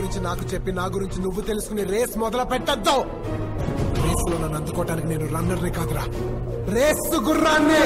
గురించి నాకు చెప్పి నా గురించి నువ్వు తెలుసుకుని రేస్ మొదలు పెట్టద్దు. రేస్లో నన్ను అందుకోవటానికి నేను రన్నర్ని కాదురా. రేస్ గుర్రాన్ని!